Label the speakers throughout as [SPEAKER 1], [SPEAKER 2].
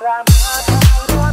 [SPEAKER 1] Ramadan.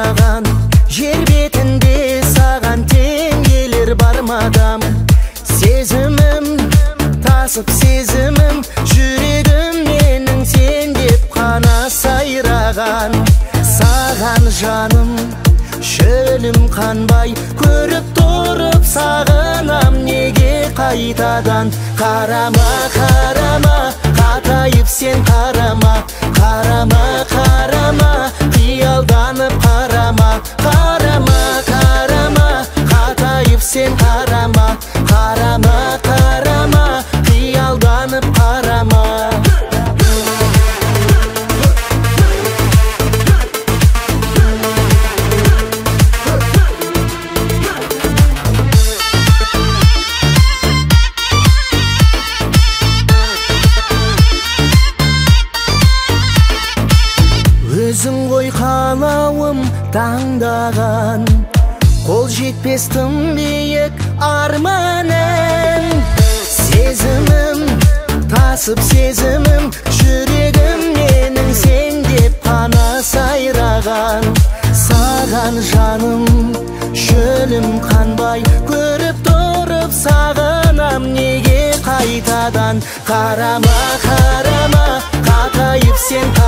[SPEAKER 1] Баураған жер бетінде саған тең келер бармадам сезімім тасып сезімім жүрегім менің сен деп қана сайраған. Саған жаным шөлім қанбай көріп тұрып сағынам неге қайтадан. Қарама қарама қатайып сен қарама қарама қарама қарама қарама қиялданып қарама. Өзің ғой қалауым таңдаған. Қол жетпес тым биік арманым сезімім тасып сезімім жүрегім менің сен деп қана сайраған саған жаным шөлім қанбай көріп тұрып сағынам неге қайтадан қарама қарама қатайып сен